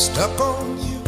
stuck on you.